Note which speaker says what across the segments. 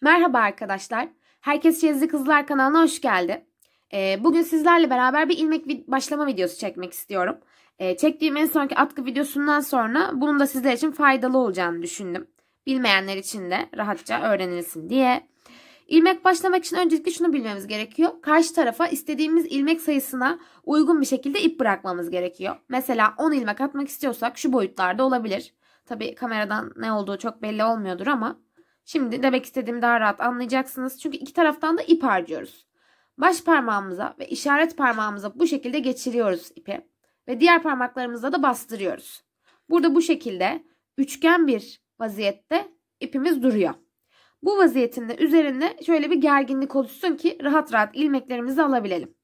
Speaker 1: Merhaba arkadaşlar. Herkes Çizdi Kızlar kanalına hoş geldi. Ee, bugün sizlerle beraber bir ilmek başlama videosu çekmek istiyorum. Ee, çektiğim en sonki atkı videosundan sonra bunun da sizler için faydalı olacağını düşündüm. Bilmeyenler için de rahatça öğrenilsin diye. İlmek başlamak için öncelikle şunu bilmemiz gerekiyor. Karşı tarafa istediğimiz ilmek sayısına uygun bir şekilde ip bırakmamız gerekiyor. Mesela 10 ilmek atmak istiyorsak şu boyutlarda olabilir. Tabi kameradan ne olduğu çok belli olmuyordur ama Şimdi demek istediğimi daha rahat anlayacaksınız. Çünkü iki taraftan da ip harcıyoruz. Baş parmağımıza ve işaret parmağımıza bu şekilde geçiriyoruz ipi. Ve diğer parmaklarımızla da bastırıyoruz. Burada bu şekilde üçgen bir vaziyette ipimiz duruyor. Bu vaziyetinde üzerinde şöyle bir gerginlik oluşsun ki rahat rahat ilmeklerimizi alabilelim.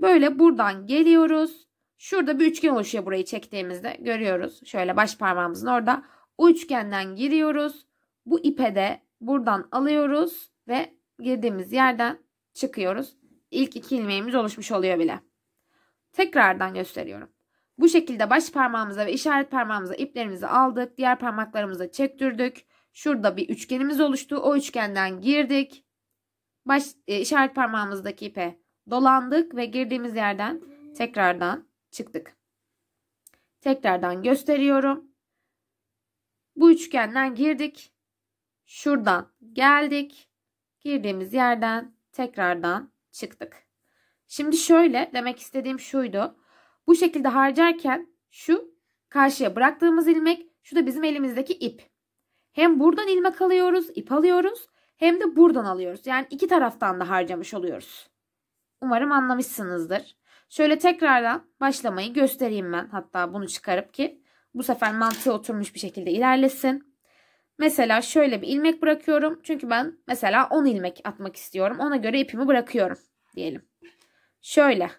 Speaker 1: Böyle buradan geliyoruz. Şurada bir üçgen oluşuyor burayı çektiğimizde görüyoruz. Şöyle baş parmağımızın orada. O üçgenden giriyoruz. Bu ipe de buradan alıyoruz ve girdiğimiz yerden çıkıyoruz. İlk iki ilmeğimiz oluşmuş oluyor bile. Tekrardan gösteriyorum. Bu şekilde baş parmağımıza ve işaret parmağımıza iplerimizi aldık. Diğer parmaklarımıza çektirdik. Şurada bir üçgenimiz oluştu. O üçgenden girdik. Baş e, işaret parmağımızdaki ipe dolandık ve girdiğimiz yerden tekrardan çıktık. Tekrardan gösteriyorum. Bu üçgenden girdik. Şuradan geldik. Girdiğimiz yerden tekrardan çıktık. Şimdi şöyle demek istediğim şuydu. Bu şekilde harcarken şu karşıya bıraktığımız ilmek, şu da bizim elimizdeki ip. Hem buradan ilmek alıyoruz, ip alıyoruz hem de buradan alıyoruz. Yani iki taraftan da harcamış oluyoruz. Umarım anlamışsınızdır. Şöyle tekrardan başlamayı göstereyim ben. Hatta bunu çıkarıp ki bu sefer mantığı oturmuş bir şekilde ilerlesin. Mesela şöyle bir ilmek bırakıyorum. Çünkü ben mesela 10 ilmek atmak istiyorum. Ona göre ipimi bırakıyorum diyelim. Şöyle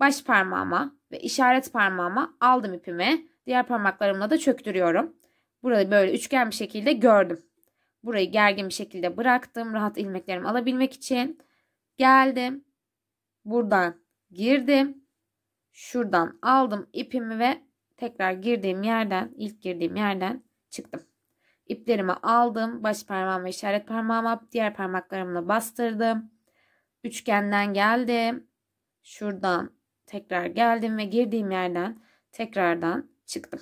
Speaker 1: baş parmağıma ve işaret parmağıma aldım ipimi. Diğer parmaklarımla da çöktürüyorum. Burayı böyle üçgen bir şekilde gördüm. Burayı gergin bir şekilde bıraktım. Rahat ilmeklerimi alabilmek için. Geldim. Buradan girdim. Şuradan aldım ipimi ve tekrar girdiğim yerden, ilk girdiğim yerden çıktım. İplerimi aldım. Baş parmağım ve işaret parmağıma diğer parmaklarımla bastırdım. Üçgenden geldim. Şuradan tekrar geldim ve girdiğim yerden tekrardan çıktım.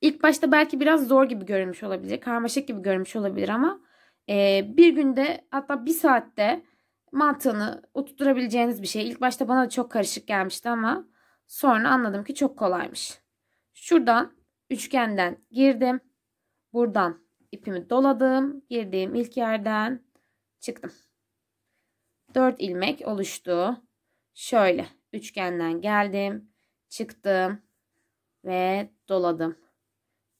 Speaker 1: İlk başta belki biraz zor gibi görünmüş olabilir. Karmaşık gibi görünmüş olabilir ama e, bir günde hatta bir saatte mantığını oturtabileceğiniz bir şey. İlk başta bana da çok karışık gelmişti ama sonra anladım ki çok kolaymış. Şuradan üçgenden girdim. Buradan ipimi doladım. Girdiğim ilk yerden çıktım. 4 ilmek oluştu. Şöyle üçgenden geldim. Çıktım. Ve doladım.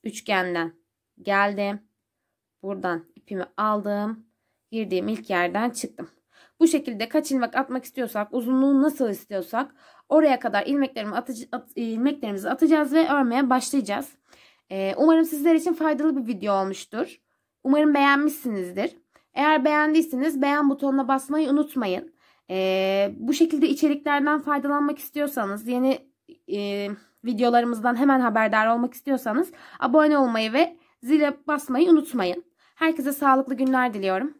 Speaker 1: Üçgenden geldim. Buradan ipimi aldım. Girdiğim ilk yerden çıktım. Bu şekilde kaç ilmek atmak istiyorsak, uzunluğu nasıl istiyorsak oraya kadar ilmeklerimi atıcı, at, ilmeklerimizi atacağız ve örmeye başlayacağız. Ee, umarım sizler için faydalı bir video olmuştur. Umarım beğenmişsinizdir. Eğer beğendiyseniz beğen butonuna basmayı unutmayın. Ee, bu şekilde içeriklerden faydalanmak istiyorsanız, yeni e, videolarımızdan hemen haberdar olmak istiyorsanız abone olmayı ve zile basmayı unutmayın. Herkese sağlıklı günler diliyorum.